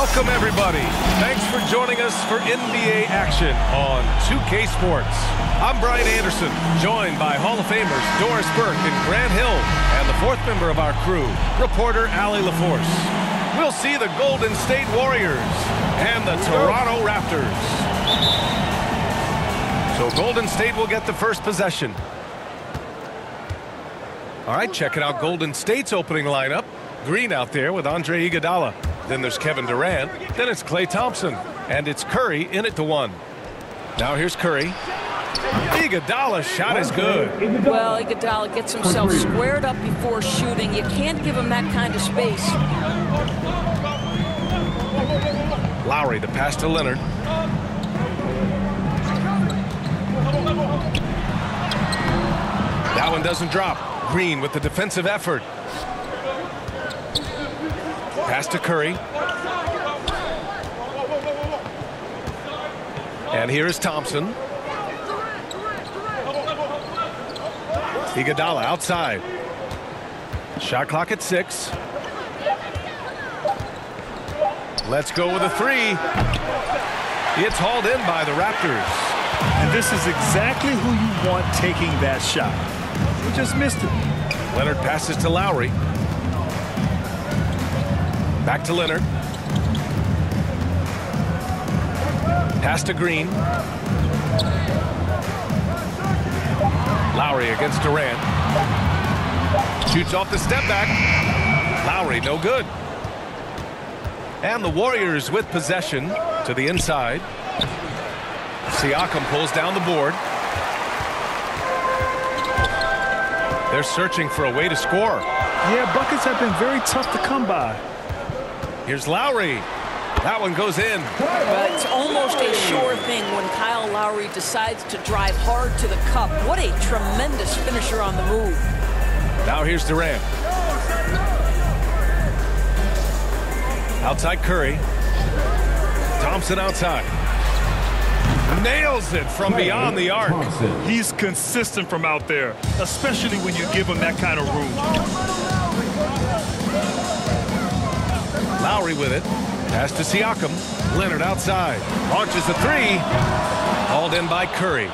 Welcome, everybody. Thanks for joining us for NBA action on 2K Sports. I'm Brian Anderson, joined by Hall of Famers Doris Burke and Grant Hill, and the fourth member of our crew, reporter Allie LaForce. We'll see the Golden State Warriors and the Toronto Raptors. So Golden State will get the first possession. All right, checking out Golden State's opening lineup. Green out there with Andre Iguodala. Then there's Kevin Durant. Then it's Klay Thompson. And it's Curry in it to one. Now here's Curry. Iguodala's shot is good. Well, Iguodala gets himself squared up before shooting. You can't give him that kind of space. Lowry, the pass to Leonard. That one doesn't drop. Green with the defensive effort. Pass to Curry. And here is Thompson. Iguodala outside. Shot clock at six. Let's go with a three. It's hauled in by the Raptors. And this is exactly who you want taking that shot. He just missed it. Leonard passes to Lowry. Back to Leonard. Pass to Green. Lowry against Durant. Shoots off the step back. Lowry, no good. And the Warriors with possession to the inside. Siakam pulls down the board. They're searching for a way to score. Yeah, buckets have been very tough to come by. Here's Lowry. That one goes in. But it's almost a sure thing when Kyle Lowry decides to drive hard to the cup. What a tremendous finisher on the move. Now here's Durant. Outside Curry. Thompson outside. Nails it from beyond the arc. He's consistent from out there, especially when you give him that kind of room. Lowry with it. Pass to Siakam. Leonard outside. Launches a three. Hauled in by Curry.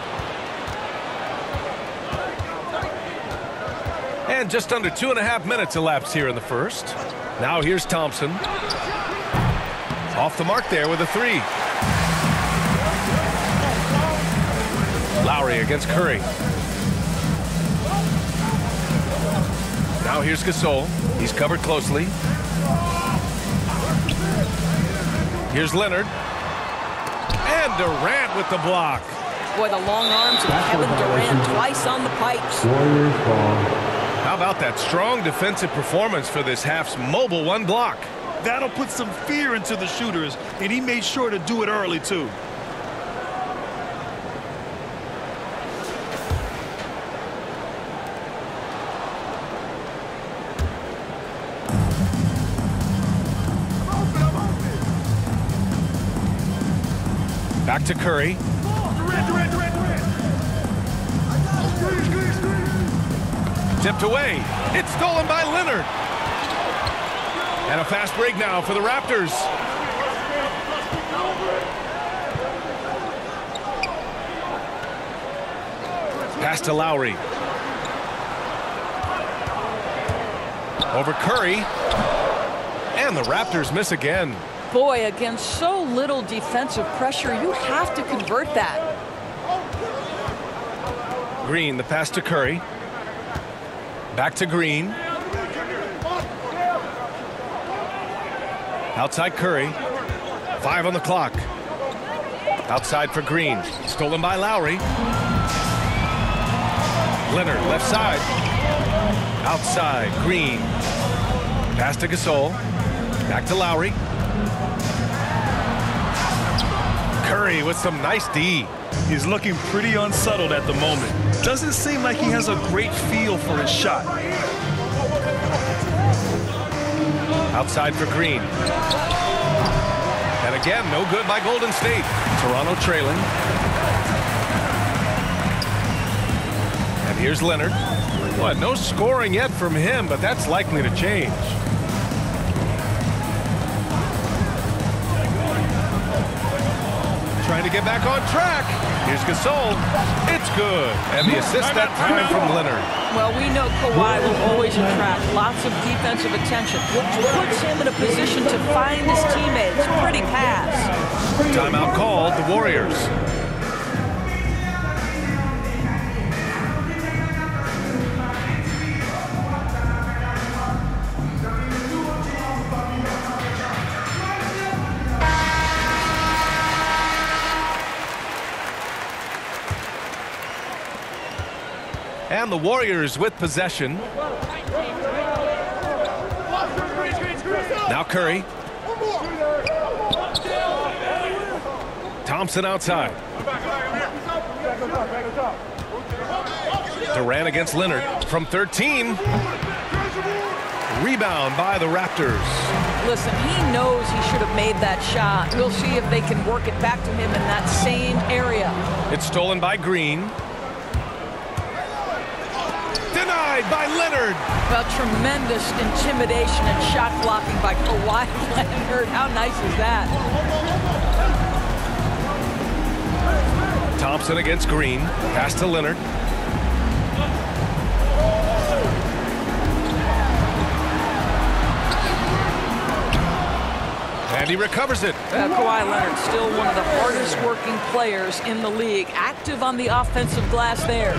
And just under two and a half minutes elapsed here in the first. Now here's Thompson. Off the mark there with a three. Lowry against Curry. Now here's Gasol. He's covered closely. Here's Leonard. And Durant with the block. Boy, the long arms of Kevin Durant twice on the pipes. How about that strong defensive performance for this half's mobile one block? That'll put some fear into the shooters, and he made sure to do it early, too. To Curry. Tipped away. It's stolen by Leonard. And a fast break now for the Raptors. Pass to Lowry. Over Curry. And the Raptors miss again. Boy, against so little defensive pressure, you have to convert that. Green, the pass to Curry. Back to Green. Outside Curry. Five on the clock. Outside for Green. Stolen by Lowry. Leonard, left side. Outside, Green. Pass to Gasol. Back to Lowry. With some nice D. He's looking pretty unsettled at the moment. Doesn't seem like he has a great feel for his shot. Outside for Green. And again, no good by Golden State. Toronto trailing. And here's Leonard. What? No scoring yet from him, but that's likely to change. To get back on track. Here's Gasol. It's good. And the assist that time from Leonard. Well, we know Kawhi will always attract lots of defensive attention, which puts him in a position to find his teammates. Pretty pass. Timeout called the Warriors. The Warriors with possession. Now Curry. Thompson outside. Durant against Leonard from 13. Rebound by the Raptors. Listen, he knows he should have made that shot. We'll see if they can work it back to him in that same area. It's stolen by Green. By Leonard. Well, tremendous intimidation and shot blocking by Kawhi Leonard. How nice is that? Thompson against Green. Pass to Leonard. And he recovers it. Uh, Kawhi Leonard, still one of the hardest working players in the league. Active on the offensive glass there.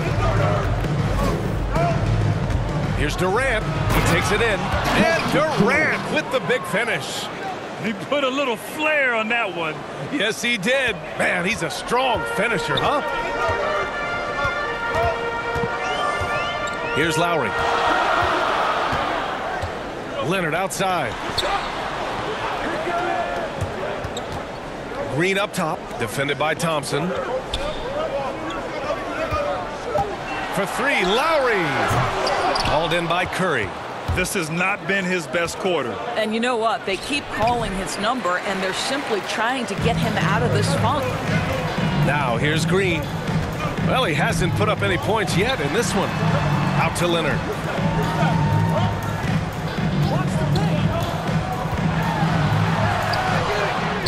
Here's Durant. He takes it in. And Durant with the big finish. He put a little flair on that one. Yes, he did. Man, he's a strong finisher, huh? Here's Lowry. Leonard outside. Green up top, defended by Thompson. For three, Lowry. Hauled in by Curry. This has not been his best quarter. And you know what? They keep calling his number, and they're simply trying to get him out of this funk. Now here's Green. Well, he hasn't put up any points yet in this one. Out to Leonard.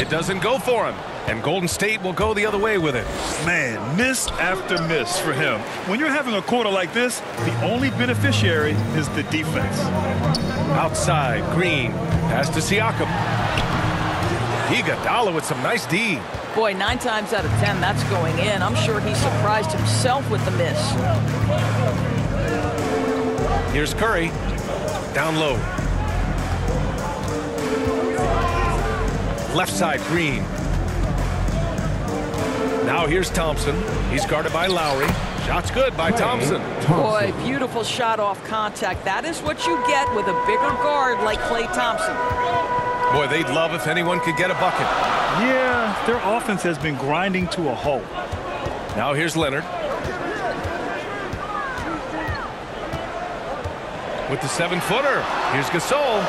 It doesn't go for him, and Golden State will go the other way with it. Man, miss after miss for him. When you're having a quarter like this, the only beneficiary is the defense. Outside, Green. Pass to Siakam. Iguodala with some nice D. Boy, nine times out of ten, that's going in. I'm sure he surprised himself with the miss. Here's Curry. Down low. Left side, Green. Now here's Thompson. He's guarded by Lowry. Shot's good by Thompson. Boy, beautiful shot off contact. That is what you get with a bigger guard like Klay Thompson. Boy, they'd love if anyone could get a bucket. Yeah, their offense has been grinding to a halt. Now here's Leonard. With the seven-footer. Here's Gasol.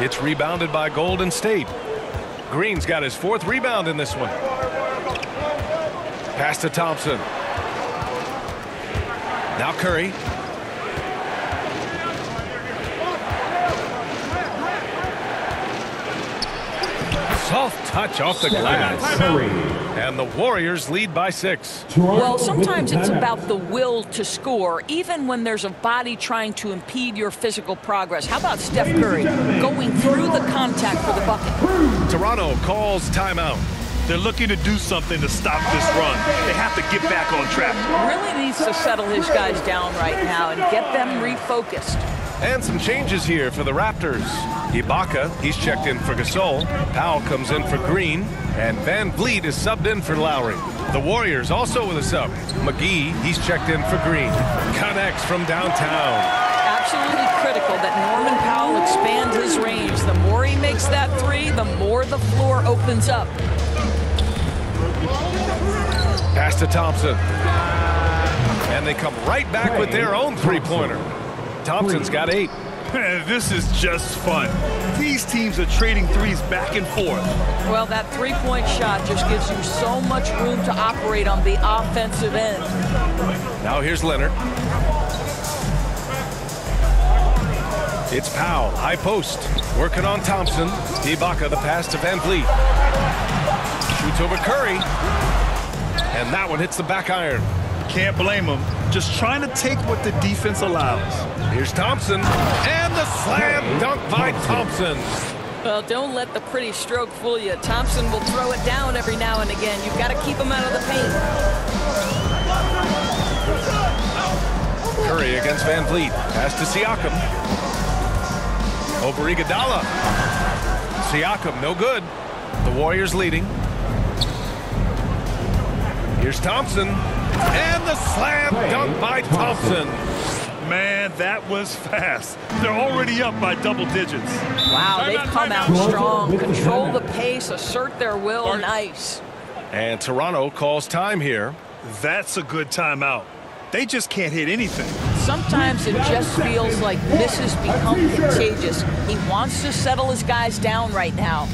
It's rebounded by Golden State. Green's got his fourth rebound in this one. Pass to Thompson. Now Curry. Soft touch off the glass. And the Warriors lead by six. Well, sometimes it's about the will to score, even when there's a body trying to impede your physical progress. How about Steph Curry going through the contact for the bucket? Toronto calls timeout. They're looking to do something to stop this run. They have to get back on track. Really needs to settle his guys down right now and get them refocused. And some changes here for the Raptors. Ibaka, he's checked in for Gasol. Powell comes in for Green. And VanVleet is subbed in for Lowry. The Warriors also with a sub. McGee, he's checked in for Green. Connects from downtown. Absolutely critical that Norman Powell expand his range. The more he makes that three, the more the floor opens up. Pass to Thompson. And they come right back with their own three-pointer. Thompson's got eight. Man, this is just fun. These teams are trading threes back and forth. Well, that three-point shot just gives you so much room to operate on the offensive end. Now here's Leonard. It's Powell, high post, working on Thompson. Ibaka, the pass to VanVleet. Shoots over Curry. And that one hits the back iron. Can't blame him. Just trying to take what the defense allows. Here's Thompson. And the slam dunk by Thompson. Well, don't let the pretty stroke fool you. Thompson will throw it down every now and again. You've got to keep him out of the paint. Curry against VanVleet. Pass to Siakam. Over Iguodala. Siakam, no good. The Warriors leading. Here's Thompson. And the slam dunk by Thompson. Man, that was fast. They're already up by double digits. Wow, they've come out strong, control the pace, assert their will. Nice. And Toronto calls time here. That's a good timeout. They just can't hit anything. Sometimes it just feels like this has become contagious. He wants to settle his guys down right now.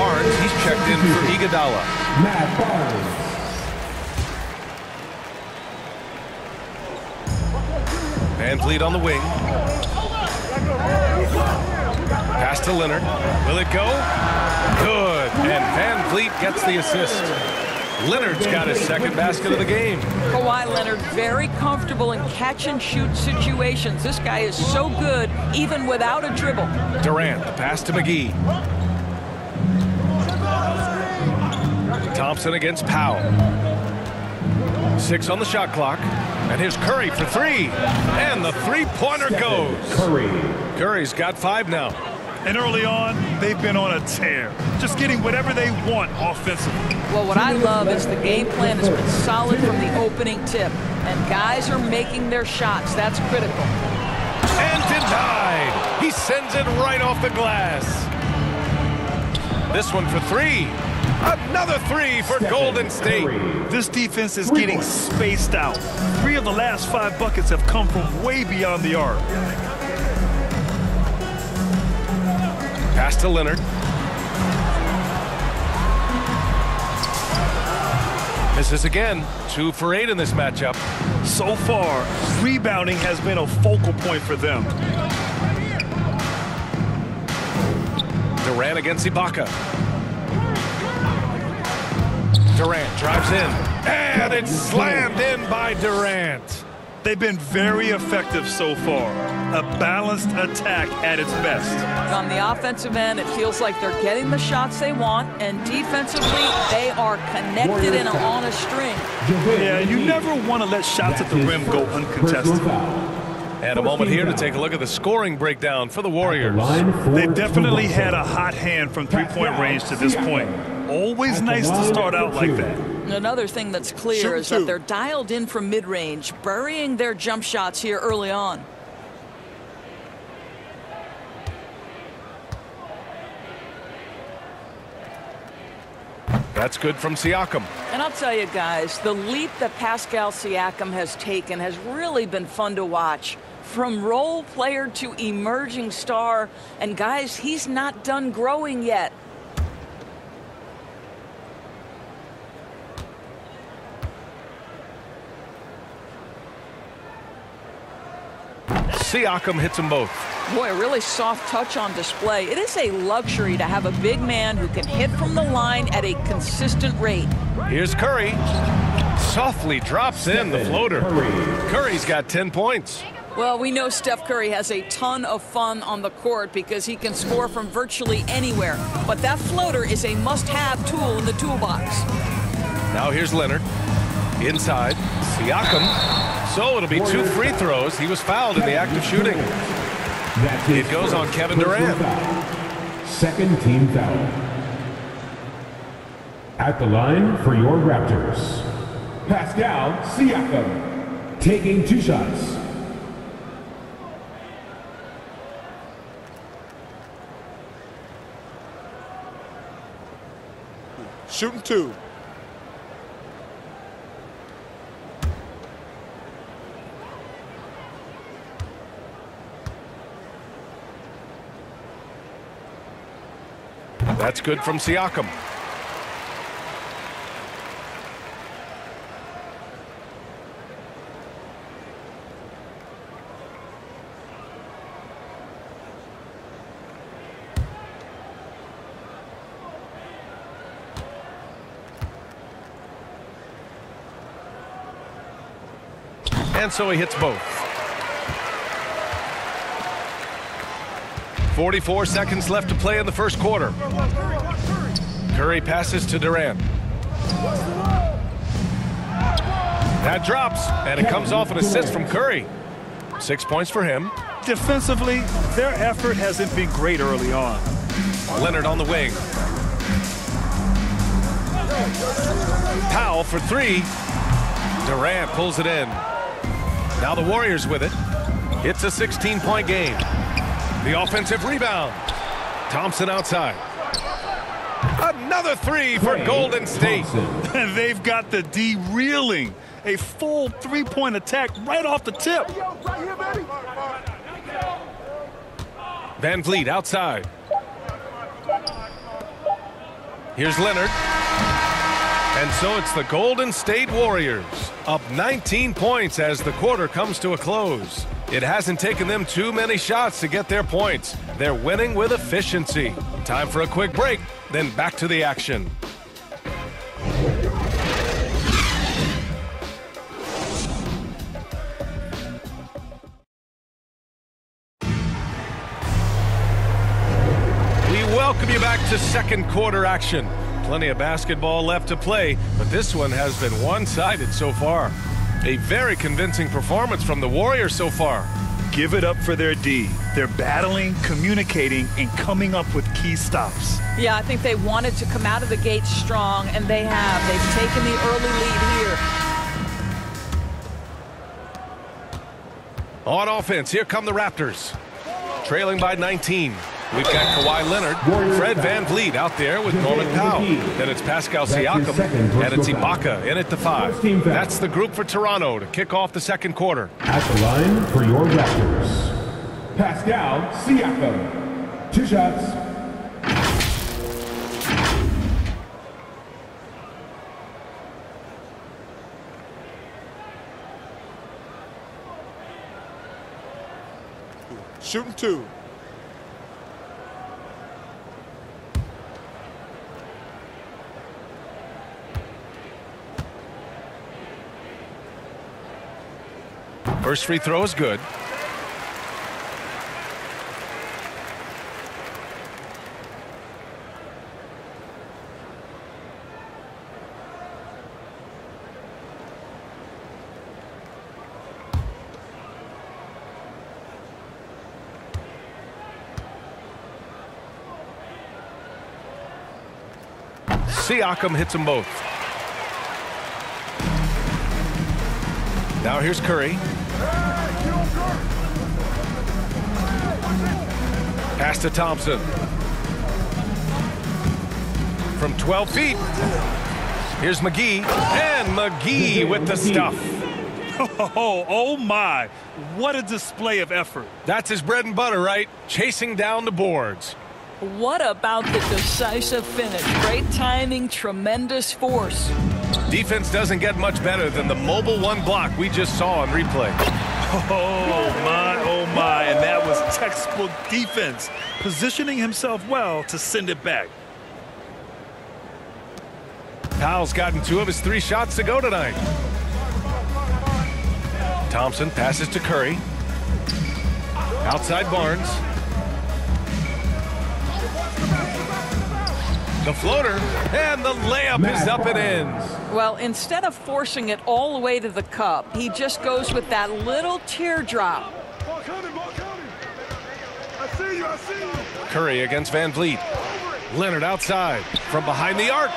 Barnes, he's checked in for Iguodala. Matt Barnes. VanVleet on the wing. Pass to Leonard. Will it go? Good. And VanVleet gets the assist. Leonard's got his second basket of the game. Kawhi Leonard very comfortable in catch and shoot situations. This guy is so good even without a dribble. Durant, the pass to McGee. Thompson against Powell. Six on the shot clock. And here's Curry for three. And the three-pointer goes. Curry. Curry's got five now. And early on, they've been on a tear. Just getting whatever they want offensively. Well, what I love is the game plan has been solid from the opening tip. And guys are making their shots. That's critical. And denied. He sends it right off the glass. This one for three. Another three for Golden State. This defense is getting spaced out. Three of the last five buckets have come from way beyond the arc. Pass to Leonard. Misses again. Two for eight in this matchup. So far, rebounding has been a focal point for them. Durant against Ibaka. Durant drives in. And it's slammed in by Durant. They've been very effective so far. A balanced attack at its best. On the offensive end, it feels like they're getting the shots they want, and defensively, they are connected and on a string. Yeah, you never want to let shots at the rim go uncontested. And a moment here to take a look at the scoring breakdown for the Warriors. They've definitely had a hot hand from three-point range to this point. Always nice to start out like that. Another thing that's clear Shoot is two. that they're dialed in from mid-range, burying their jump shots here early on. That's good from Siakam. And I'll tell you guys, the leap that Pascal Siakam has taken has really been fun to watch. From role player to emerging star, and guys, he's not done growing yet. Siakam hits them both. Boy, a really soft touch on display. It is a luxury to have a big man who can hit from the line at a consistent rate. Here's Curry. Softly drops in the floater. Curry's got 10 points. Well, we know Steph Curry has a ton of fun on the court because he can score from virtually anywhere. But that floater is a must-have tool in the toolbox. Now here's Leonard. Inside. Siakam. So it'll be two free throws. He was fouled in the act of shooting. It goes on Kevin Durant. Second team foul. At the line for your Raptors, Pascal Siakam, taking two shots. Shooting two. That's good from Siakam. And so he hits both. 44 seconds left to play in the first quarter. Curry passes to Durant. That drops, and it comes off an assist from Curry. Six points for him. Defensively, their effort hasn't been great early on. Leonard on the wing. Powell for three. Durant pulls it in. Now the Warriors with it. It's a 16-point game. The offensive rebound. Thompson outside. Another three for Golden State. And they've got the D reeling. A full three-point attack right off the tip. VanVleet outside. Here's Leonard. And so it's the Golden State Warriors up 19 points as the quarter comes to a close. It hasn't taken them too many shots to get their points. They're winning with efficiency. Time for a quick break, then back to the action. We welcome you back to second quarter action. Plenty of basketball left to play, but this one has been one-sided so far. A very convincing performance from the Warriors so far. Give it up for their D. They're battling, communicating, and coming up with key stops. Yeah, I think they wanted to come out of the gate strong, and they have. They've taken the early lead here. On offense, here come the Raptors. Trailing by 19. We've got Kawhi Leonard, Fred foul. VanVleet out there with Norman Powell. the. Then it's Pascal Siakam, and it's. Ibaka in at the five. First team foul. That's the group for Toronto to kick off the second quarter. At the line for your Raptors, Pascal Siakam. Two shots. Shooting two. First free throw is good. Siakam hits them both. Now here's Curry. Pass to Thompson. From 12 feet. Here's McGee. And McGee with the stuff. Oh, oh my. What a display of effort. That's his bread and butter, right? Chasing down the boards. What about the decisive finish? Great timing, tremendous force. Defense doesn't get much better than the mobile one block we just saw on replay. Oh my, my. And that was textbook defense. Positioning himself well to send it back. Powell's gotten two of his three shots to go tonight. Thompson passes to Curry. Outside Barnes. The floater and the layup is up and in. Well, instead of forcing it all the way to the cup, he just goes with that little teardrop. Curry against VanVleet. Leonard outside from behind the arc.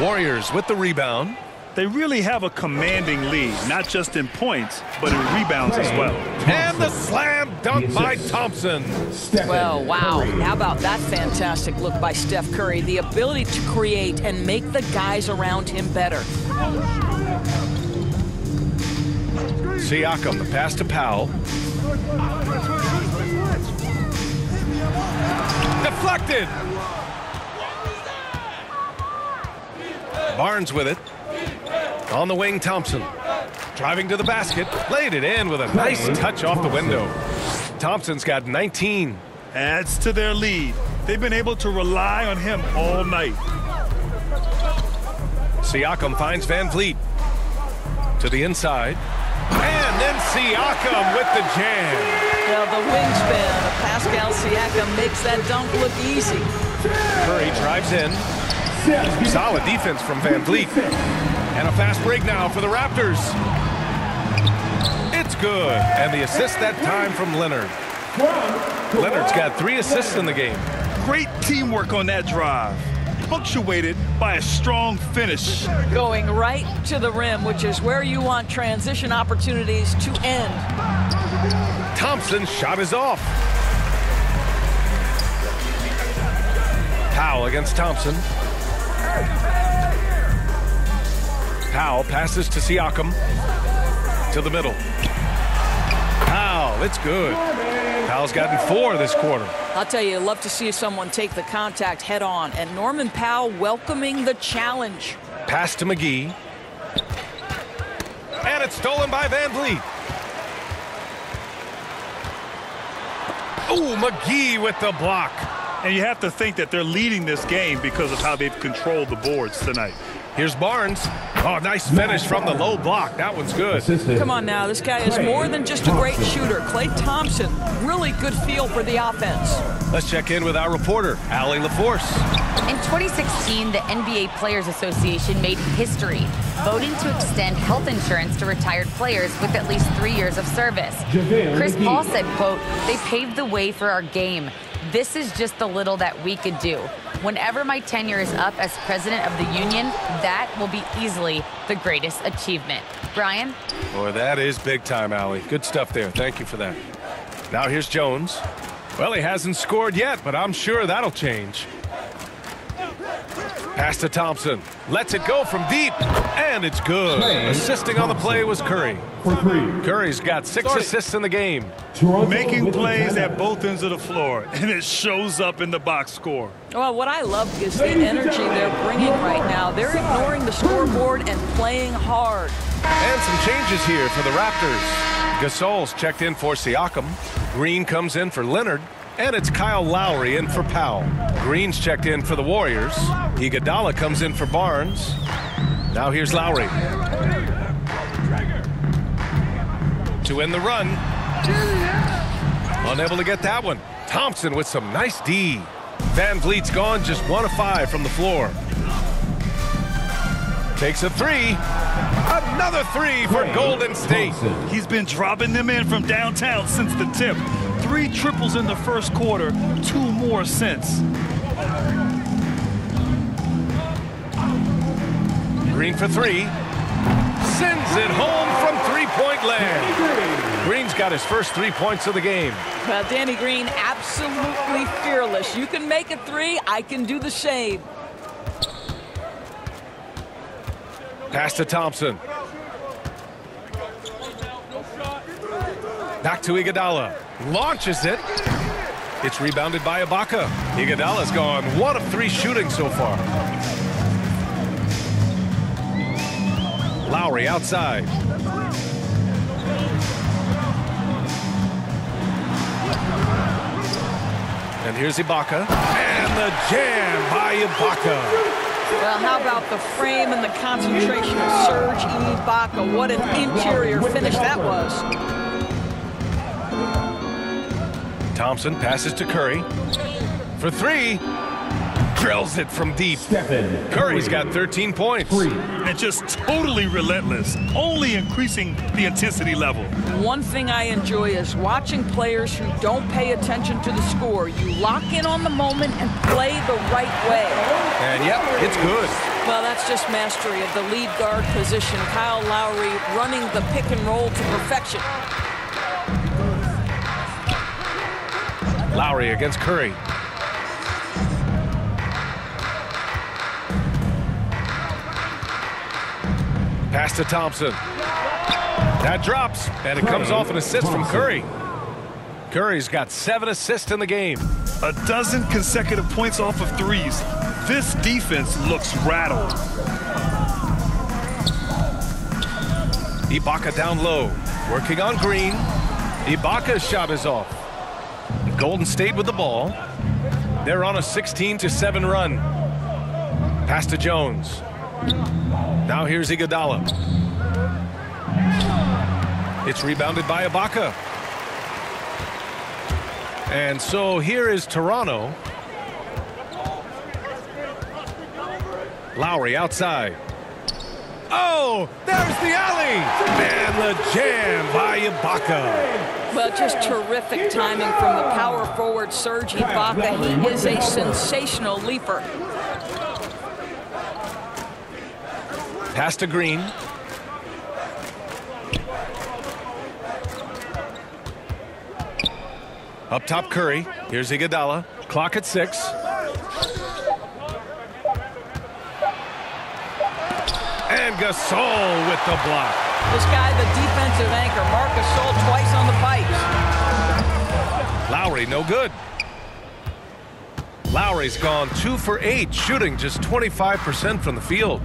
Warriors with the rebound. They really have a commanding lead, not just in points, but in rebounds as well. And the slam dunk by Thompson. Well, wow. How about that fantastic look by Steph Curry? The ability to create and make the guys around him better. Siakam, the pass to Powell. Deflected. Barnes with it. On the wing, Thompson. Driving to the basket. Laid it in with a nice touch off the window. Thompson's got 19. Adds to their lead. They've been able to rely on him all night. Siakam finds VanVleet. To the inside. And then Siakam with the jam. Well, the wingspan of Pascal Siakam makes that dunk look easy. Curry drives in. Solid defense from VanVleet. And a fast break now for the Raptors. It's good. And the assist that time from Leonard. Leonard's got three assists in the game. Great teamwork on that drive. Punctuated by a strong finish. Going right to the rim, which is where you want transition opportunities to end. Thompson's shot is off. Powell against Thompson. Powell passes to Siakam. To the middle. Powell, it's good. Powell's gotten four this quarter. I'll tell you, I love to see someone take the contact head on. And Norman Powell welcoming the challenge. Pass to McGee. And it's stolen by VanVleet. Oh, McGee with the block. And you have to think that they're leading this game because of how they've controlled the boards tonight. Here's Barnes. Oh, nice finish from the low block. That one's good. Come on now, this guy is more than just a great shooter. Klay Thompson, really good feel for the offense. Let's check in with our reporter, Allie LaForce. In 2016, the NBA Players Association made history, voting to extend health insurance to retired players with at least three years of service. Chris Paul said, quote, they paved the way for our game. This is just the little that we could do. Whenever my tenure is up as president of the union, that will be easily the greatest achievement. Brian? Boy, that is big time, Allie. Good stuff there. Thank you for that. Now here's Jones. Well, he hasn't scored yet, but I'm sure that'll change. Pass to Thompson. Lets it go from deep, and it's good. Play. Assisting on the play was Curry. For three. Curry's got six assists in the game. Toronto Making plays at both ends of the floor, and it shows up in the box score. Well, what I love is the energy they're bringing right now. They're ignoring the scoreboard and playing hard. And some changes here for the Raptors. Gasol's checked in for Siakam. Green comes in for Leonard. And it's Kyle Lowry in for Powell. Green's checked in for the Warriors. Iguodala comes in for Barnes. Now here's Lowry. To end the run. Unable to get that one. Thompson with some nice D. VanVleet's gone just one of five from the floor. Takes a three. Another three for Golden State. He's been dropping them in from downtown since the tip. Three triples in the first quarter, two more since. Green for three. Sends it home from three-point land. Green's got his first three points of the game. Well, Danny Green, absolutely fearless. You can make a three, I can do the same. Pass to Thompson. Back to Iguodala. Launches it. It's rebounded by Ibaka. Iguodala's gone one of three shooting so far. Lowry outside. And here's Ibaka. And the jam by Ibaka. Well, how about the frame and the concentration of Serge Ibaka? What an interior finish that was. Thompson passes to Curry. For three. Drills it from deep. Stephen Curry's got 13 points. Three. And just totally relentless, only increasing the intensity level. One thing I enjoy is watching players who don't pay attention to the score. You lock in on the moment and play the right way. And yep, it's good. Well, that's just mastery of the lead guard position. Kyle Lowry running the pick and roll to perfection. Lowry against Curry. Pass to Thompson. That drops, and it comes off an assist from Curry. Curry's got seven assists in the game. A dozen consecutive points off of threes. This defense looks rattled. Ibaka down low, working on Green. Ibaka's shot is off. Golden State with the ball. They're on a 16 to 7 run. Pass to Jones. Now here's Iguodala. It's rebounded by Ibaka. And so here is Toronto. Lowry outside. Oh, there's the alley. And the jam by Ibaka. Well, just terrific timing from the power forward Serge Ibaka. He is a sensational leaper. Pass to Green. Up top, Curry. Here's Iguodala. Clock at six. And Gasol with the block. This guy, the defensive anchor, Marc Gasol, twice on the pipes. Lowry, no good. Lowry's gone two for eight, shooting just 25% from the field.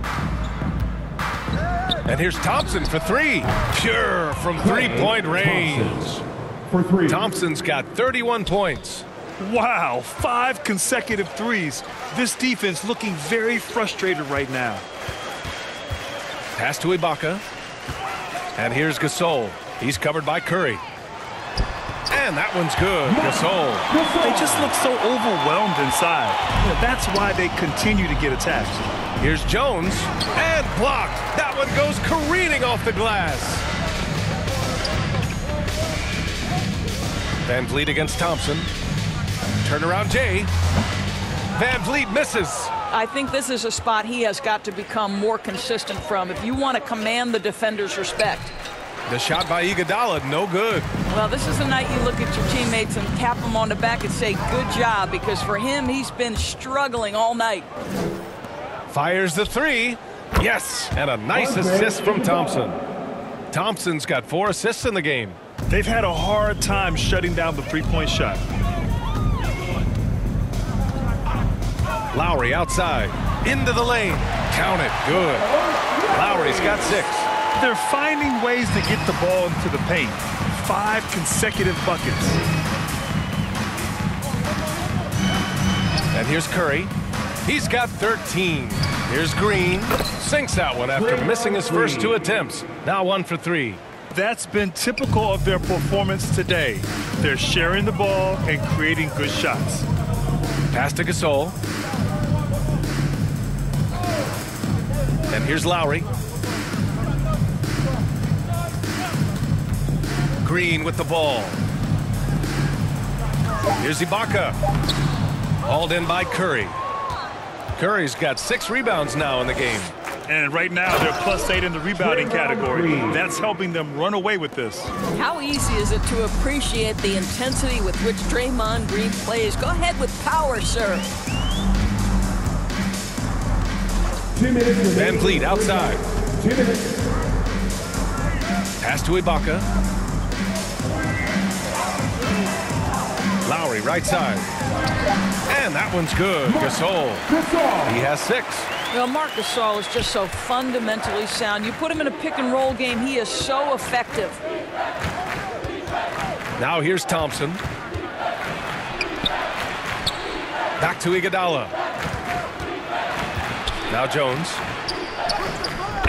And here's Thompson for three. Pure from three-point range. For three. Thompson's got 31 points. Wow, five consecutive threes. This defense looking very frustrated right now. Pass to Ibaka. And here's Gasol. He's covered by Curry. And that one's good. Gasol. They just look so overwhelmed inside. That's why they continue to get attacked. Here's Jones. And blocked. That one goes careening off the glass. VanVleet against Thompson. Turnaround Jay. VanVleet misses. I think this is a spot he has got to become more consistent from if you want to command the defender's respect. The shot by Iguodala, no good. Well, this is the night you look at your teammates and tap them on the back and say, good job, because for him, he's been struggling all night. Fires the three. Yes, and a nice assist from Thompson. Thompson's got four assists in the game. They've had a hard time shutting down the three-point shot. Lowry outside. Into the lane. Count it. Good. Lowry's got six. They're finding ways to get the ball into the paint. Five consecutive buckets. And here's Curry. He's got 13. Here's Green. Sinks that one after missing his first two attempts. Now one for three. That's been typical of their performance today. They're sharing the ball and creating good shots. Pass to Gasol. And here's Lowry. Green with the ball. Here's Ibaka. Hauled in by Curry. Curry's got six rebounds now in the game. And right now, they're plus eight in the rebounding category. That's helping them run away with this. How easy is it to appreciate the intensity with which Draymond Green plays? Go ahead with power, sir. Two minutes remaining. VanVleet outside. Two minutes. Pass to Ibaka. Lowry right side. And that one's good. Gasol. Gasol. He has six. Well, Marc Gasol is just so fundamentally sound. You put him in a pick and roll game, he is so effective. Now here's Thompson. Back to Iguodala. Now Jones.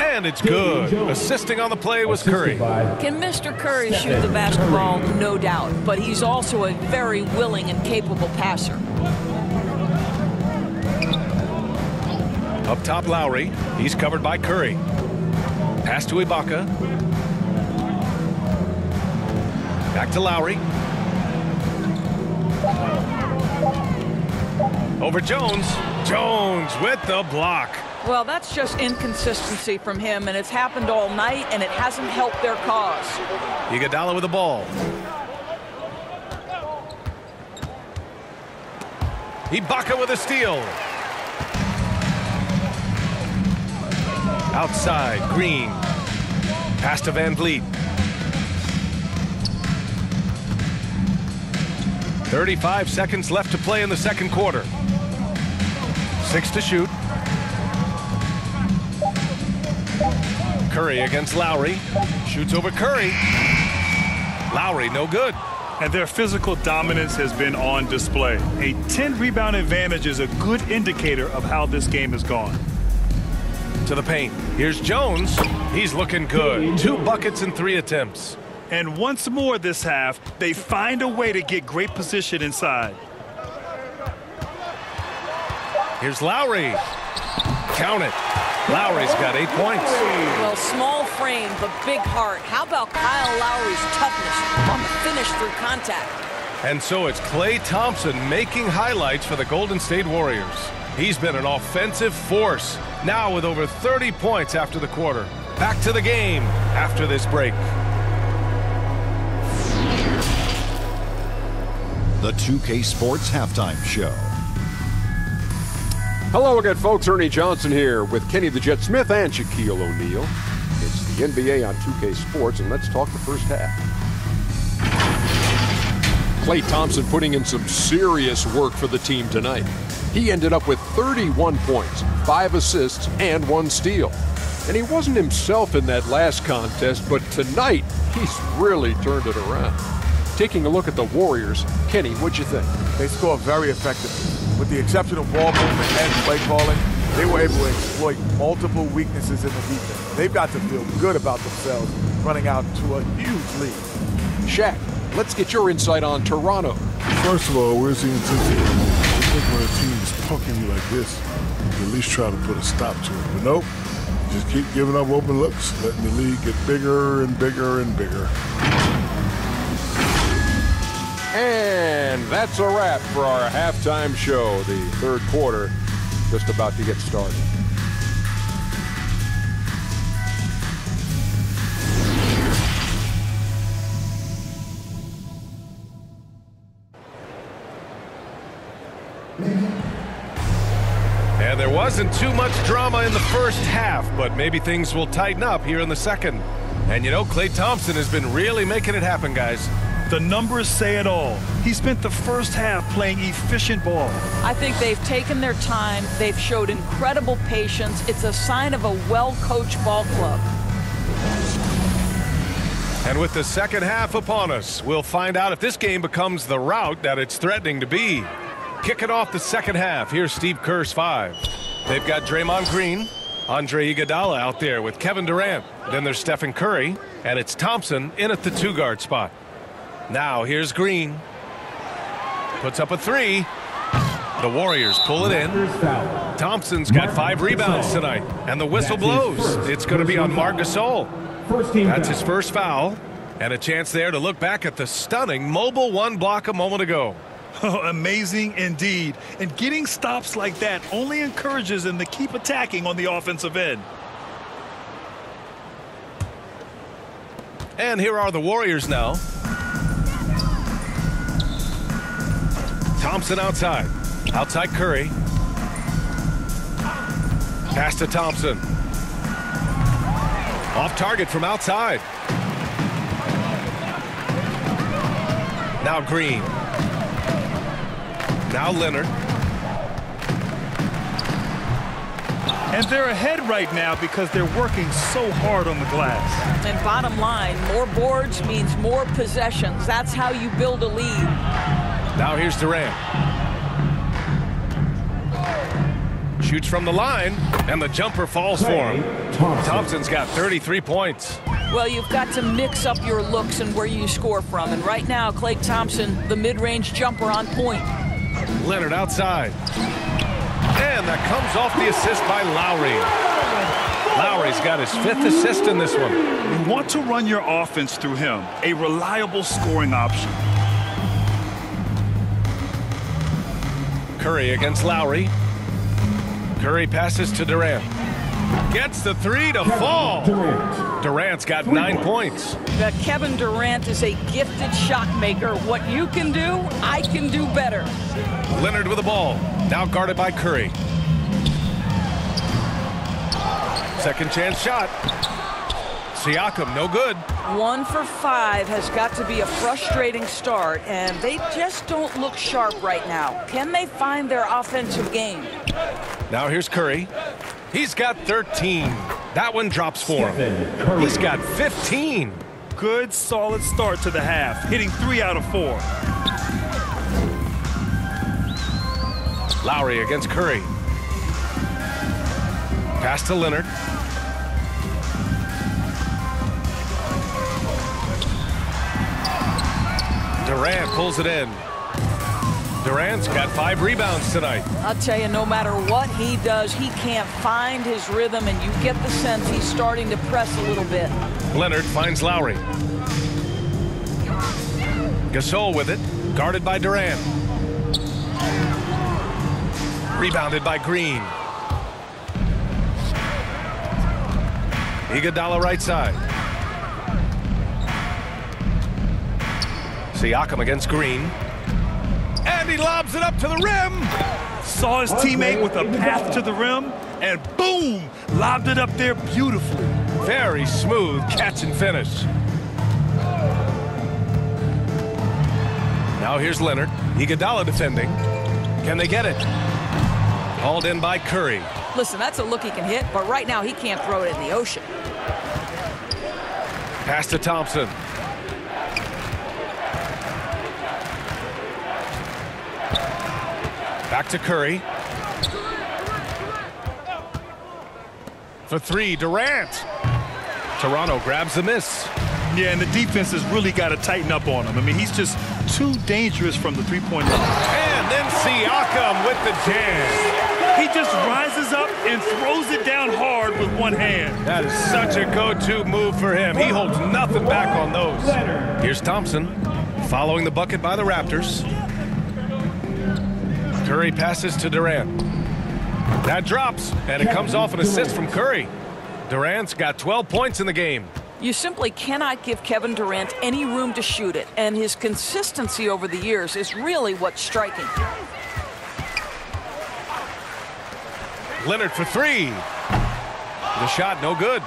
And it's good. Assisting on the play was Curry. Can Mr. Curry shoot the basketball? No doubt. But he's also a very willing and capable passer. Up top, Lowry. He's covered by Curry. Pass to Ibaka. Back to Lowry. Over Jones. Jones with the block. Well, that's just inconsistency from him, and it's happened all night, and it hasn't helped their cause. Iguodala with the ball. Ibaka with a steal. Outside, Green. Pass to VanVleet. 35 seconds left to play in the second quarter. Six to shoot. Curry against Lowry. Shoots over Curry. Lowry, no good. And their physical dominance has been on display. A 10 rebound advantage is a good indicator of how this game has gone. To the paint. Here's Jones. He's looking good. Two buckets and three attempts. And once more this half, they find a way to get great position inside. Here's Lowry. Count it. Lowry's got eight points. Well, small frame, but big heart. How about Kyle Lowry's toughness on the finish through contact? And so it's Klay Thompson making highlights for the Golden State Warriors. He's been an offensive force, now with over 30 points after the quarter. Back to the game after this break. The 2K Sports Halftime Show. Hello again, folks. Ernie Johnson here with Kenny the Jet Smith and Shaquille O'Neal. It's the NBA on 2K Sports, and let's talk the first half. Klay Thompson putting in some serious work for the team tonight. He ended up with 31 points, 5 assists, and 1 steal. And he wasn't himself in that last contest, but tonight he's really turned it around. Taking a look at the Warriors, Kenny, what'd you think? They scored very effectively. With the exception of ball movement and play calling, they were able to exploit multiple weaknesses in the defense. They've got to feel good about themselves running out to a huge lead. Shaq, let's get your insight on Toronto. First of all, we're seeing intensity. I think when a team is punking you like this, you at least try to put a stop to it. But nope, just keep giving up open looks, letting the lead get bigger and bigger and bigger. And that's a wrap for our halftime show. The third quarter just about to get started. And there wasn't too much drama in the first half, but maybe things will tighten up here in the second. And you know, Klay Thompson has been really making it happen, guys. The numbers say it all. He spent the first half playing efficient ball. I think they've taken their time. They've showed incredible patience. It's a sign of a well-coached ball club. And with the second half upon us, we'll find out if this game becomes the route that it's threatening to be. Kicking off the second half, here's Steve Kerr's five. They've got Draymond Green, Andre Iguodala out there with Kevin Durant. Then there's Stephen Curry, and it's Thompson in at the two-guard spot. Now here's Green. Puts up a three. The Warriors pull it in. Thompson's got five rebounds tonight, and the whistle blows. It's going to be on Marc Gasol. That's his first foul, and a chance there to look back at the stunning mobile one block a moment ago. Oh, amazing indeed. And getting stops like that only encourages them to keep attacking on the offensive end. And here are the Warriors now. Thompson outside. Outside Curry. Pass to Thompson. Off target from outside. Now Green. Now Leonard. And they're ahead right now because they're working so hard on the glass. And bottom line, more boards means more possessions. That's how you build a lead. Now here's Durant. Shoots from the line, and the jumper falls for him. Thompson's got 33 points. Well, you've got to mix up your looks and where you score from. And right now, Klay Thompson, the mid-range jumper on point. Leonard outside. And that comes off the assist by Lowry. Lowry's got his fifth assist in this one. You want to run your offense through him, a reliable scoring option. Curry against Lowry. Curry passes to Durant. Gets the three to fall. Durant's got nine points. That Kevin Durant is a gifted shot maker. What you can do, I can do better. Leonard with the ball. Now guarded by Curry. Second chance shot. Siakam, no good. One for five has got to be a frustrating start, and they just don't look sharp right now. Can they find their offensive game? Now here's Curry. He's got 13. That one drops for him. He's got 15. Good, solid start to the half, hitting three out of four. Lowry against Curry. Pass to Leonard. Durant pulls it in. Durant's got five rebounds tonight. I'll tell you, no matter what he does, he can't find his rhythm, and you get the sense he's starting to press a little bit. Leonard finds Lowry. Gasol with it, guarded by Durant. Rebounded by Green. Iguodala right side. Siakam against Green. And he lobs it up to the rim. Saw his teammate with a path to the rim, and boom, lobbed it up there beautifully. Very smooth catch and finish. Now here's Leonard. Iguodala defending. Can they get it? Hauled in by Curry. Listen, that's a look he can hit, but right now he can't throw it in the ocean. Pass to Thompson. Back to Curry. For three, Durant. Toronto grabs the miss. Yeah, and the defense has really got to tighten up on him. I mean, he's just too dangerous from the three-point line. And then Siakam with the jam. He just rises up and throws it down hard with one hand. That is such a go-to move for him. He holds nothing back on those. Here's Thompson following the bucket by the Raptors. Curry passes to Durant. That drops, and it comes off an assist from Curry. Durant's got 12 points in the game. You simply cannot give Kevin Durant any room to shoot it, and his consistency over the years is really what's striking. Leonard for three. The shot no good.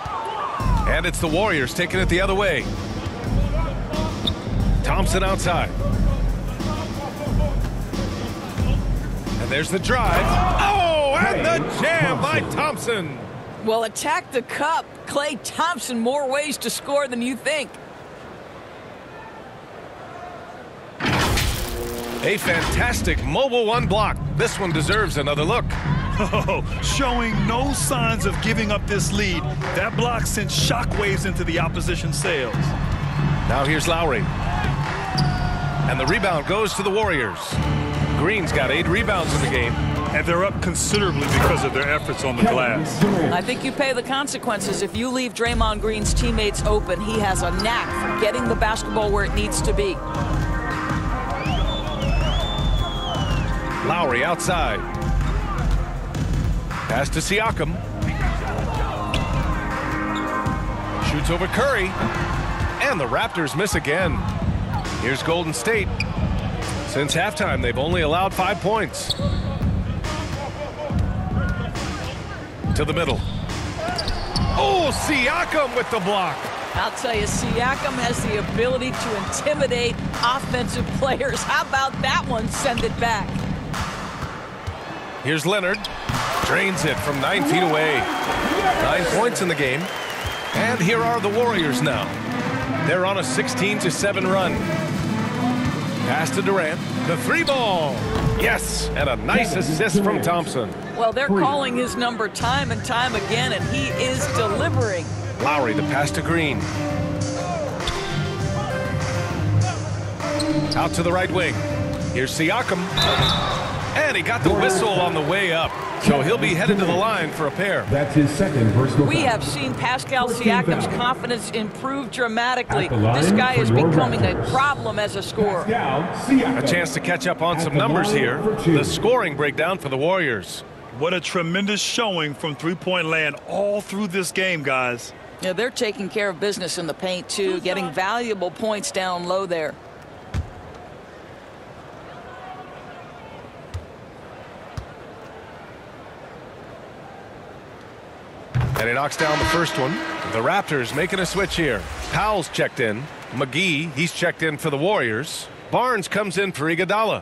And it's the Warriors taking it the other way. Thompson outside. There's the drive. Oh, and the jam by Thompson. Well, attack the cup. Klay Thompson, more ways to score than you think. A fantastic mobile one block. This one deserves another look. Oh, showing no signs of giving up this lead. That block sent shockwaves into the opposition sails. Now here's Lowry. And the rebound goes to the Warriors. Green's got eight rebounds in the game. And they're up considerably because of their efforts on the glass. I think you pay the consequences. If you leave Draymond Green's teammates open, he has a knack for getting the basketball where it needs to be. Lowry outside. Pass to Siakam. Shoots over Curry. And the Raptors miss again. Here's Golden State. Since halftime, they've only allowed five points. To the middle. Oh, Siakam with the block. I'll tell you, Siakam has the ability to intimidate offensive players. How about that one? Send it back. Here's Leonard. Drains it from nine feet away. Nine points in the game. And here are the Warriors now. They're on a 16 to 7 run. Pass to Durant. The three ball. Yes, and a nice assist from Thompson. Well, they're calling his number time and time again, and he is delivering. Lowry, the pass to Green. Out to the right wing. Here's Siakam. And he got the whistle on the way up. So he'll be headed to the line for a pair. That's his second personal We have seen Pascal Siakam's confidence improve dramatically. At the line This guy is becoming a problem as a scorer. A chance to catch up on some numbers here. The scoring breakdown for the Warriors. What a tremendous showing from three-point land all through this game, guys. Yeah, they're taking care of business in the paint, too, getting valuable points down low there. And he knocks down the first one. The Raptors making a switch here. Powell's checked in. McGee, he's checked in for the Warriors. Barnes comes in for Iguodala.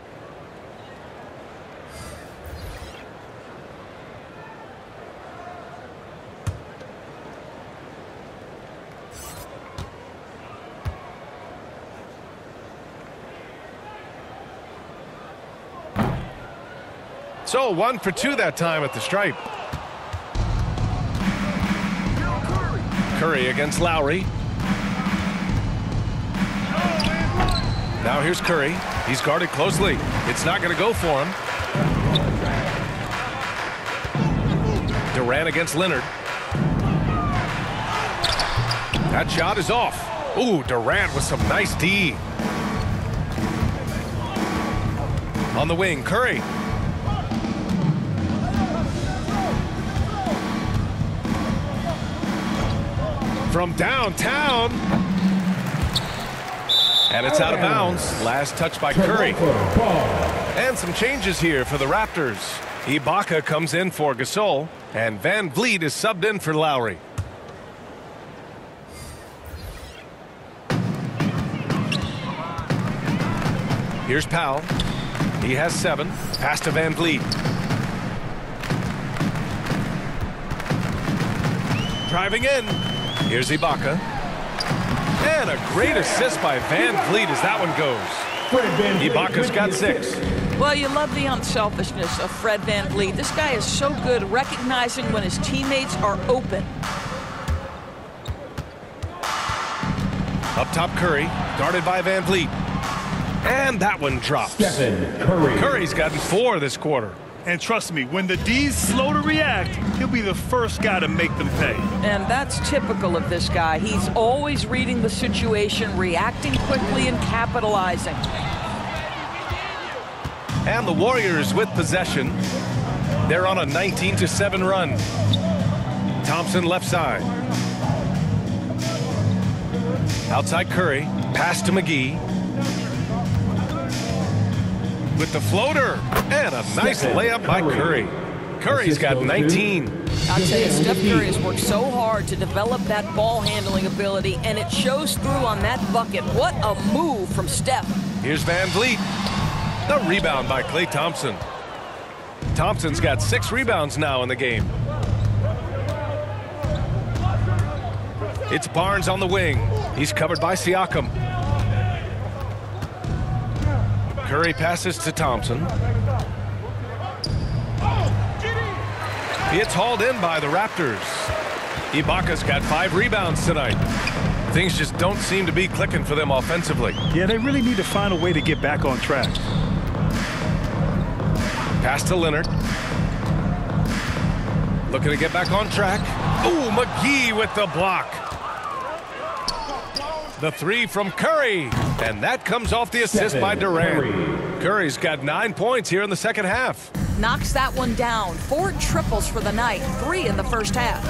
So one for two that time at the stripe. Curry against Lowry. Now here's Curry. He's guarded closely. It's not going to go for him. Durant against Leonard. That shot is off. Ooh, Durant with some nice D. On the wing, Curry. From downtown. And it's out of bounds. Last touch by Curry. And some changes here for the Raptors. Ibaka comes in for Gasol, and VanVleet is subbed in for Lowry. Here's Powell. He has seven. Pass to VanVleet. Driving in. Here's Ibaka. And a great assist by Van Vliet as that one goes. Ibaka's got six. Well, you love the unselfishness of Fred VanVleet. This guy is so good recognizing when his teammates are open. Up top, Curry. Guarded by VanVleet. And that one drops. Stephen Curry. Curry's gotten four this quarter. And trust me, when the D's slow to react, he'll be the first guy to make them pay. And that's typical of this guy. He's always reading the situation, reacting quickly, and capitalizing. And the Warriors with possession. They're on a 19 to 7 run. Thompson left side. Outside Curry. Pass to McGee. With the floater. And a nice layup by Curry. Curry's got 19. I'll tell you, Steph Curry has worked so hard to develop that ball handling ability, and it shows through on that bucket. What a move from Steph. Here's VanVleet. The rebound by Klay Thompson. Thompson's got six rebounds now in the game. It's Barnes on the wing. He's covered by Siakam. Curry passes to Thompson. It's hauled in by the Raptors. Ibaka's got five rebounds tonight. Things just don't seem to be clicking for them offensively. Yeah, they really need to find a way to get back on track. Pass to Leonard. Looking to get back on track. Ooh, McGee with the block. The three from Curry. And that comes off the assist Seven, by Durant. Curry. Curry's got nine points here in the second half. Knocks that one down. Four triples for the night, three in the first half.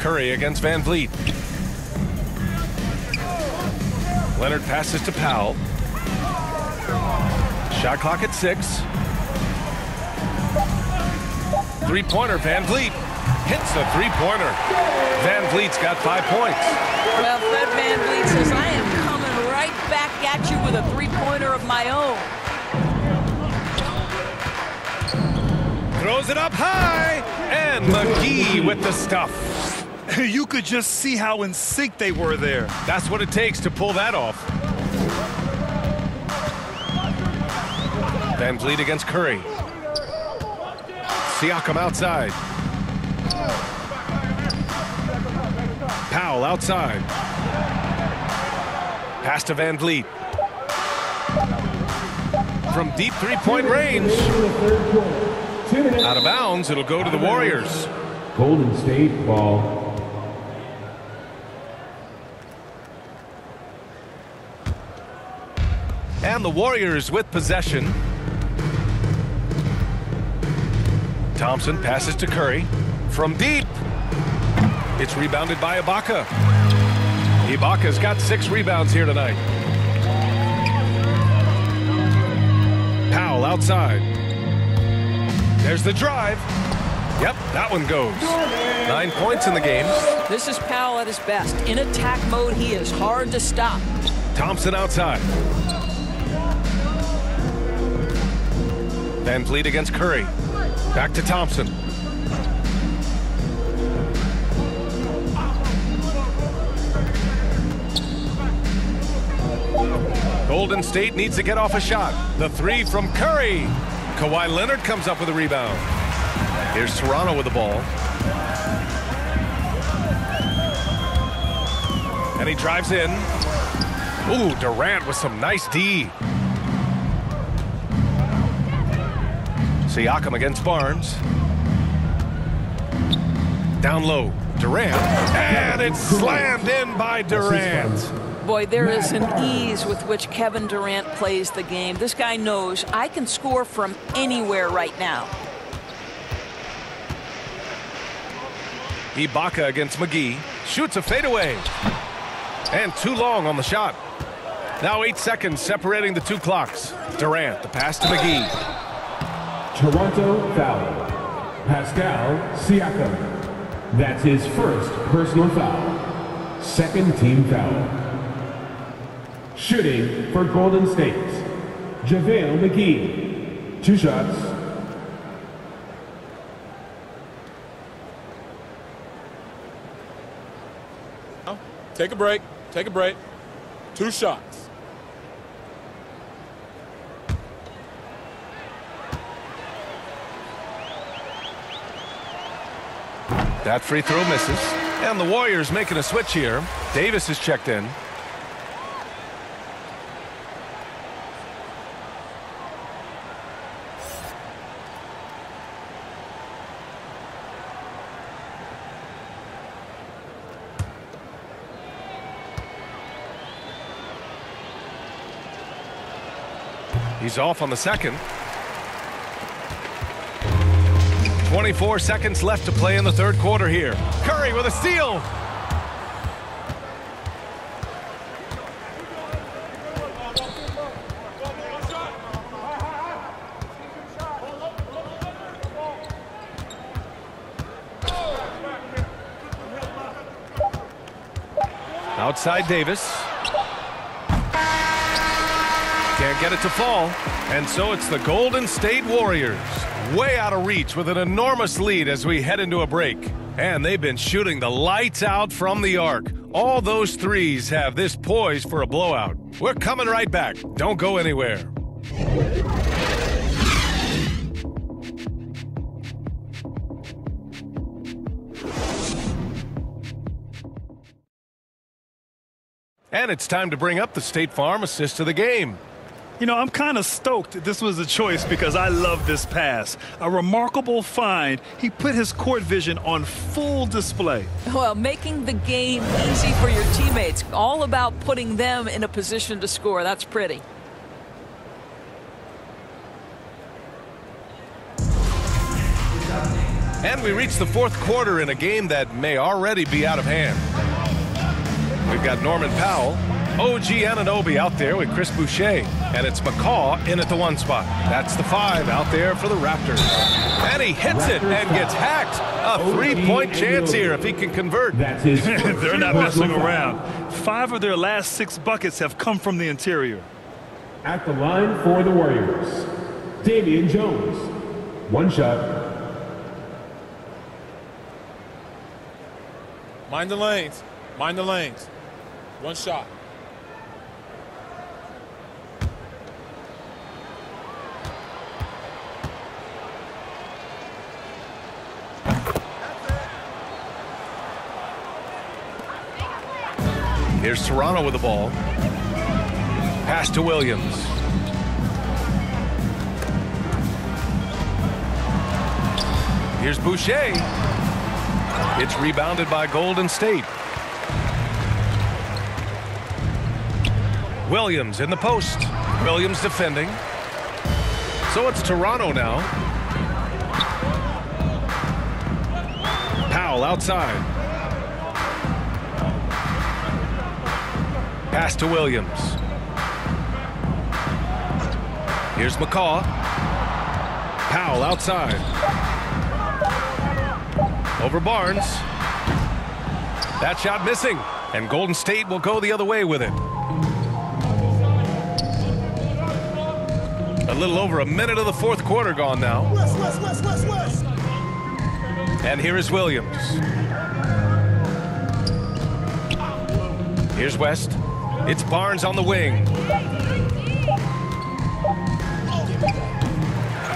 Curry against VanVleet. Leonard passes to Powell. Shot clock at six. Three-pointer, VanVleet. Hits the three-pointer. VanVleet's got five points. Well, Fred VanVleet says, I am coming right back at you with a three-pointer of my own. Throws it up high. And McGee with the stuff. You could just see how in sync they were there. That's what it takes to pull that off. VanVleet against Curry. Siakam outside. Powell outside. Pass to VanVleet. From deep three-point range. Out of bounds, it'll go to the Warriors. Golden State ball. And the Warriors with possession. Thompson passes to Curry. From deep. It's rebounded by Ibaka. Ibaka's got six rebounds here tonight. Powell outside. There's the drive. Yep, that one goes. Nine points in the game. This is Powell at his best. In attack mode, he is hard to stop. Thompson outside. VanVleet against Curry. Back to Thompson. Golden State needs to get off a shot. The three from Curry. Kawhi Leonard comes up with a rebound. Here's Toronto with the ball. And he drives in. Ooh, Durant with some nice D. Siakam against Barnes. Down low, Durant. And it's slammed in by Durant. Boy, there is an ease with which Kevin Durant plays the game. This guy knows I can score from anywhere right now. Ibaka against McGee. Shoots a fadeaway. And too long on the shot. Now eight seconds separating the two clocks. Durant, the pass to McGee. Toronto foul. Pascal Siakam. That's his first personal foul. Second team foul. Shooting for Golden State. JaVale McGee. Two shots. Take a break. Take a break. Two shots. That free throw misses. And the Warriors making a switch here. Davis is checked in. He's off on the second. 24 seconds left to play in the third quarter here. Curry with a steal. Outside Davis. Get it to fall. And so it's the Golden State Warriors. Way out of reach with an enormous lead as we head into a break. And they've been shooting the lights out from the arc. All those threes have this poised for a blowout. We're coming right back. Don't go anywhere. And it's time to bring up the State Farm assist to the game. You know, I'm kind of stoked this was a choice because I love this pass. A remarkable find. He put his court vision on full display. Well, making the game easy for your teammates. All about putting them in a position to score. That's pretty. And we reach the fourth quarter in a game that may already be out of hand. We've got Norman Powell, OG Anunoby out there with Chris Boucher, and it's McCaw in at the one spot. That's the five out there for the Raptors. And he hits it and gets hacked. A three-point chance here if he can convert. They're not messing around. Five of their last six buckets have come from the interior. At the line for the Warriors, Damian Jones. One shot. Mind the lanes. Mind the lanes. One shot. Here's Toronto with the ball. Pass to Williams. Here's Boucher. It's rebounded by Golden State. Williams in the post. Williams defending. So it's Toronto now. Powell outside. Pass to Williams. Here's McCaw. Powell outside. Over Barnes. That shot missing. And Golden State will go the other way with it. A little over a minute of the fourth quarter gone now. West, west, west, west, west. And here is Williams. Here's West. It's Barnes on the wing.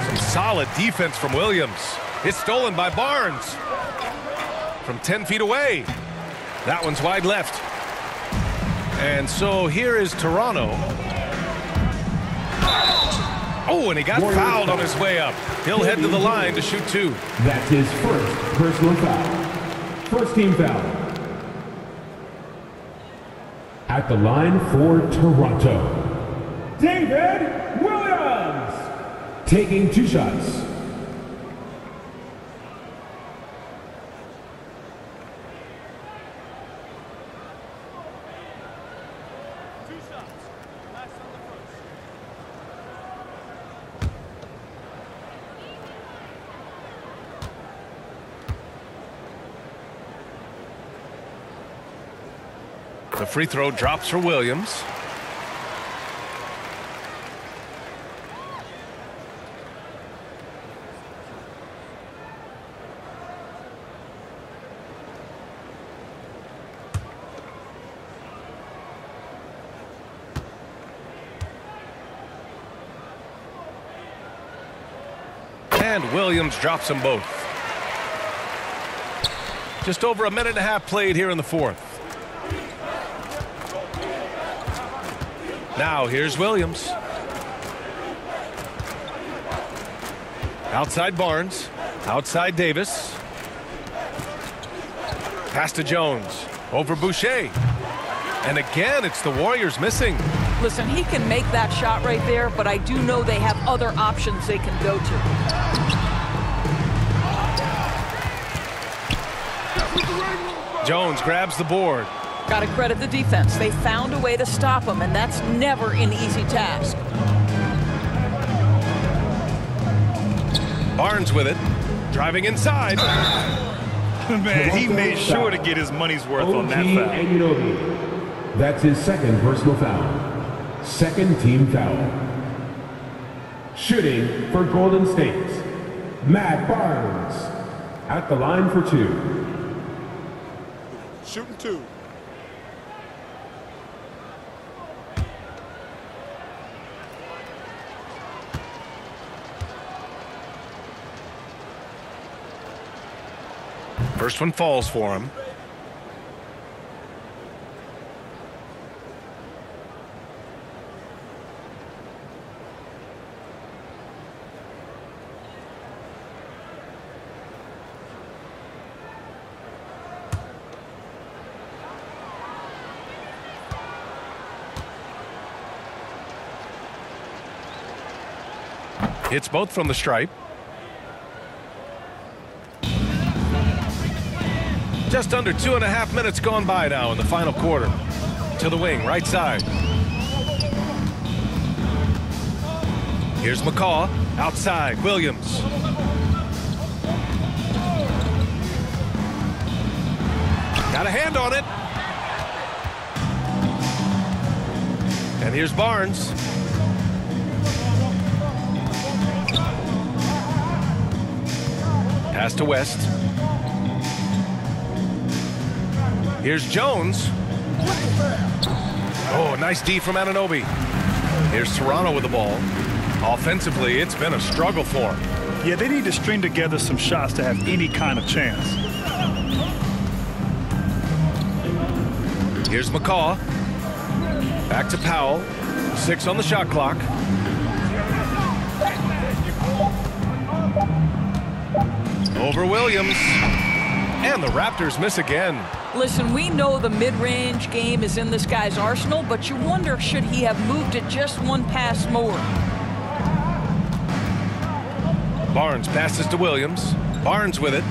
Some solid defense from Williams. It's stolen by Barnes. From 10 feet away. That one's wide left. And so here is Toronto. Oh, and he got fouled on his way up. He'll head to the line to shoot two. That's his first personal foul. First team foul. At the line for Toronto, David Williams. Taking two shots. Free throw drops for Williams. And Williams drops them both. Just over a minute and a half played here in the fourth. Now here's Williams. Outside Barnes. Outside Davis. Pass to Jones. Over Boucher. And again, it's the Warriors missing. Listen, he can make that shot right there, but I do know they have other options they can go to. Jones grabs the board. Got to credit the defense. They found a way to stop him, and that's never an easy task. Barnes with it. Driving inside. Man, he made sure to get his money's worth on that foul. Anunoby. That's his second personal foul. Second team foul. Shooting for Golden State, Matt Barnes. At the line for two. Shooting two. First one falls for him. Hits both from the stripe. Just under two and a half minutes gone by now in the final quarter. To the wing, right side. Here's McCaw. Outside, Williams. Got a hand on it. And here's Barnes. Pass to West. Here's Jones. Oh, nice D from Anunoby. Here's Toronto with the ball. Offensively, it's been a struggle for him. Yeah, they need to string together some shots to have any kind of chance. Here's McCaw. Back to Powell. Six on the shot clock. Over Williams. And the Raptors miss again. Listen, we know the mid-range game is in this guy's arsenal, but you wonder should he have moved it just one pass more. Barnes passes to Williams. Barnes with it.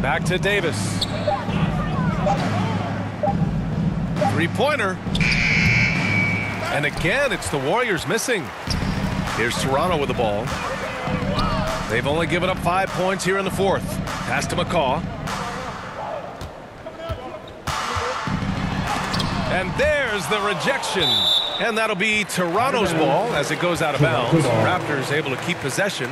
Back to Davis. Three-pointer. And again, it's the Warriors missing. Here's Toronto with the ball. They've only given up five points here in the fourth. Pass to McCaw. And there's the rejection. And that'll be Toronto's ball as it goes out of bounds. Raptors able to keep possession.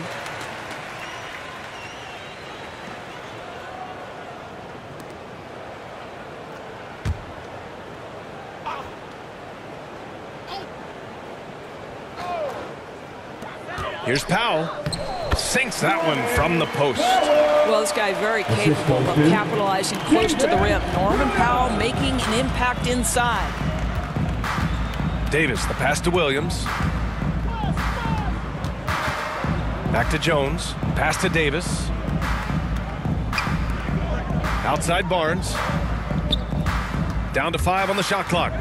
Here's Powell. Sinks that one from the post. Well, this guy very capable of capitalizing close to the rim. Norman Powell making an impact inside. Davis, the pass to Williams. Back to Jones. Pass to Davis. Outside Barnes. Down to five on the shot clock.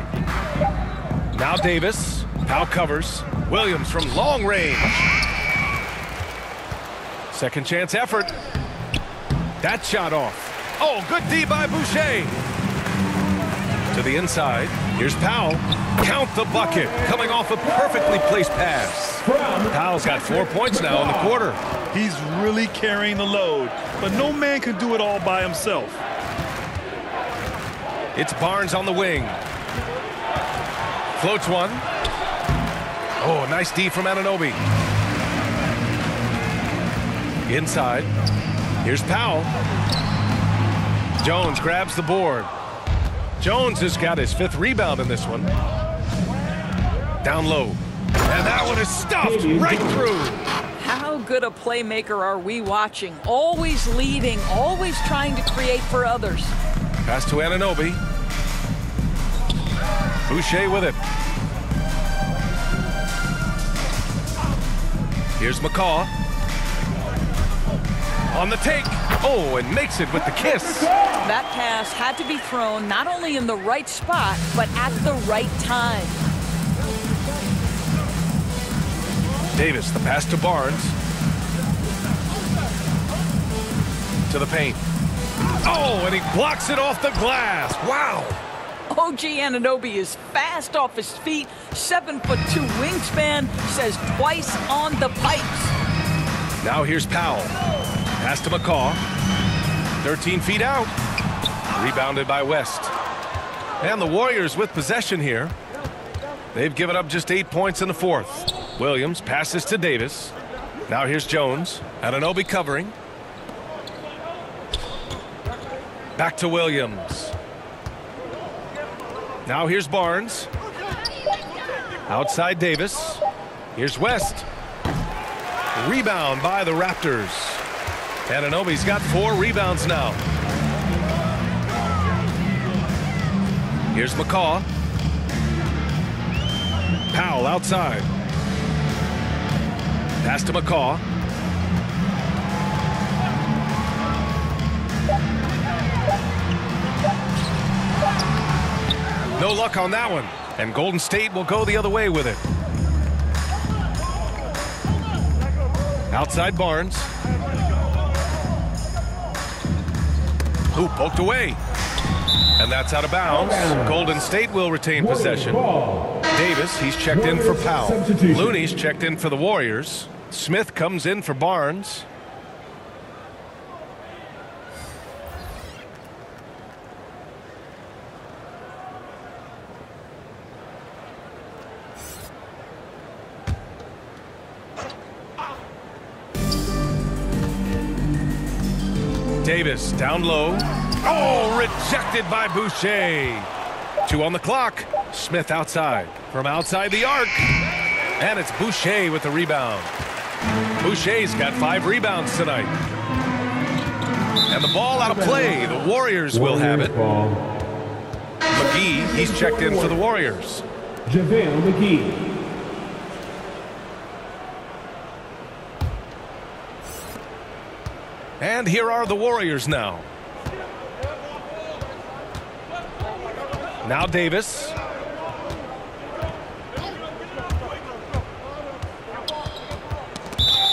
Now Davis. Powell covers. Williams from long range. Second chance effort. That shot off. Oh, good D by Boucher. To the inside. Here's Powell. Count the bucket. Coming off a perfectly placed pass. Powell's got four points now in the quarter. He's really carrying the load, but no man can do it all by himself. It's Barnes on the wing. Floats one. Oh, nice D from Anunoby. Inside. Here's Powell. Jones grabs the board. Jones has got his fifth rebound in this one. Down low. And that one is stuffed right through. How good a playmaker are we watching? Always leading, always trying to create for others. Pass to Anunoby. Boucher with it. Here's McCaw. On the take. Oh, and makes it with the kiss. That pass had to be thrown not only in the right spot, but at the right time. Davis, the pass to Barnes. To the paint. Oh, and he blocks it off the glass. Wow. OG Anunoby is fast off his feet, seven foot two wingspan, says twice on the pipes. Now here's Powell. Pass to McCaw. 13 feet out. Rebounded by West. And the Warriors with possession here. They've given up just eight points in the fourth. Williams passes to Davis. Now here's Jones. Anunoby covering. Back to Williams. Now here's Barnes. Outside Davis. Here's West. Rebound by the Raptors. Anunoby's got four rebounds now. Here's McCaw. Powell outside. Pass to McCaw. No luck on that one. And Golden State will go the other way with it. Outside Barnes. Who poked away. And that's out of bounds. Golden State will retain possession. Davis, he's checked in for Powell. Looney's checked in for the Warriors. Smith comes in for Barnes. Davis down low. Oh, rejected by Boucher. Two on the clock. Smith outside. From outside the arc. And it's Boucher with the rebound. Boucher's got five rebounds tonight. And the ball out of play. The Warriors will have it. McGee, he's checked in for the Warriors. JaVale McGee. And here are the Warriors now. Now Davis.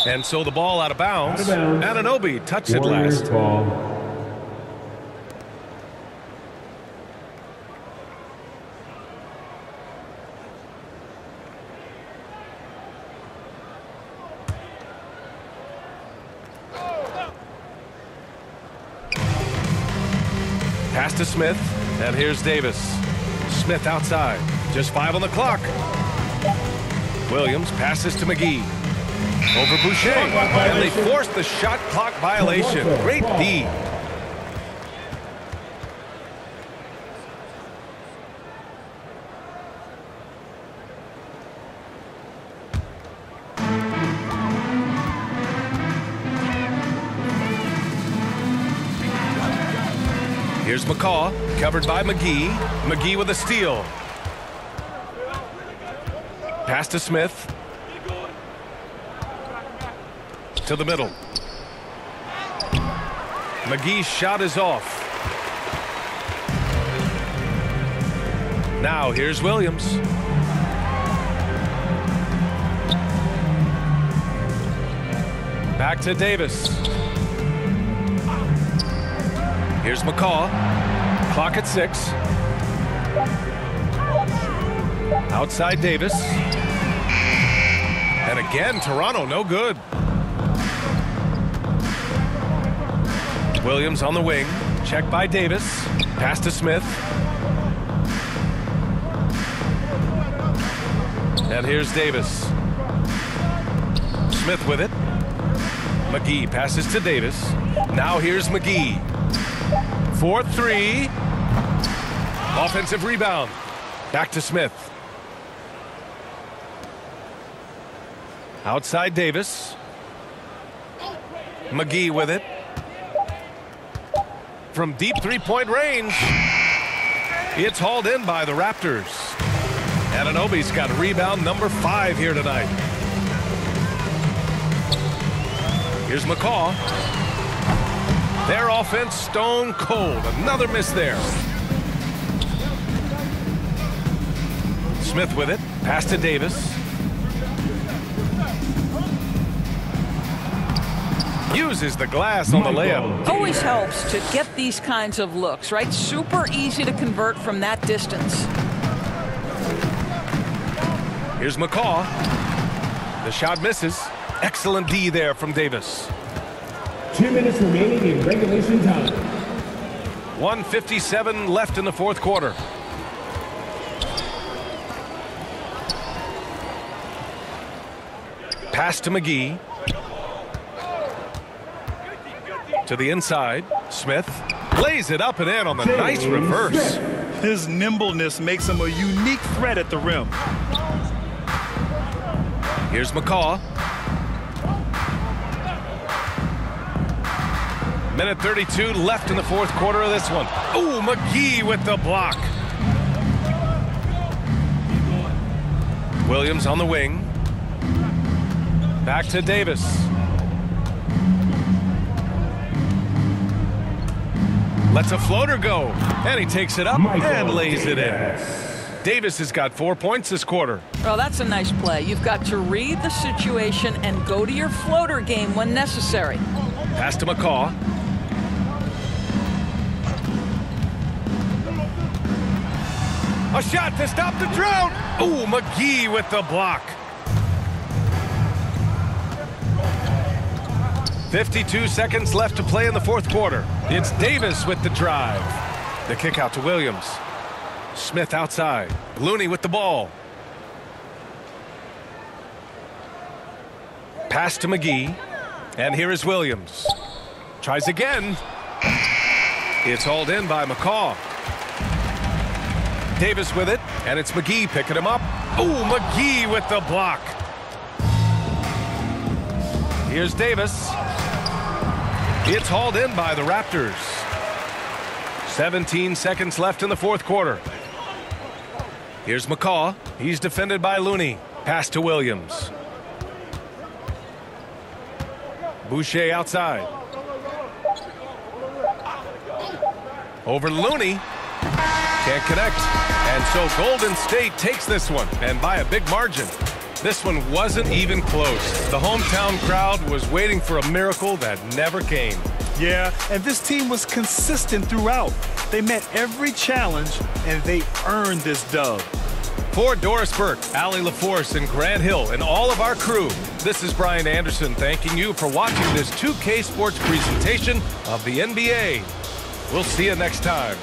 And so the ball out of bounds. Out of bounds. Anunoby touched it last. ball. Smith. And here's Davis. Smith outside. Just five on the clock. Williams passes to McGee. Over Boucher. And they force the shot clock violation. Great D. Here's McCaw, covered by McGee. McGee with a steal. Pass to Smith. To the middle. McGee's shot is off. Now here's Williams. Back to Davis. Here's McCaw. Clock at six. Outside Davis. And again, Toronto no good. Williams on the wing. Check by Davis. Pass to Smith. And here's Davis. Smith with it. McGee passes to Davis. Now here's McGee. 4-3. Offensive rebound. Back to Smith. Outside Davis. McGee with it. From deep three-point range. It's hauled in by the Raptors. Anunoby's got rebound number five here tonight. Here's McCaw. Their offense stone cold. Another miss there. Smith with it. Pass to Davis. Uses the glass on the layup. Always helps to get these kinds of looks, right? Super easy to convert from that distance. Here's McCaw. The shot misses. Excellent D there from Davis. Two minutes remaining in regulation time. 157 left in the fourth quarter. Pass to McGee. To the inside. Smith lays it up and in on the nice reverse. His nimbleness makes him a unique threat at the rim. Here's McCaw. Minute 32 left in the fourth quarter of this one. Ooh, McGee with the block. Williams on the wing. Back to Davis. Lets a floater go. And he takes it up and lays it in. Davis has got four points this quarter. Well, that's a nice play. You've got to read the situation and go to your floater game when necessary. Pass to McCaw. A shot to stop the drought. Ooh, McGee with the block. 52 seconds left to play in the fourth quarter. It's Davis with the drive. The kick out to Williams. Smith outside. Looney with the ball. Pass to McGee. And here is Williams. Tries again. It's hauled in by McCaw. Davis with it, and it's McGee picking him up. Oh, McGee with the block. Here's Davis. It's hauled in by the Raptors. 17 seconds left in the fourth quarter. Here's McCaw. He's defended by Looney. Pass to Williams. Boucher outside. Over Looney. Can't connect. And so Golden State takes this one, and by a big margin. This one wasn't even close. The hometown crowd was waiting for a miracle that never came. Yeah, and this team was consistent throughout. They met every challenge, and they earned this dub. For Doris Burke, Allie LaForce, and Grant Hill, and all of our crew, this is Brian Anderson thanking you for watching this 2K Sports presentation of the NBA. We'll see you next time.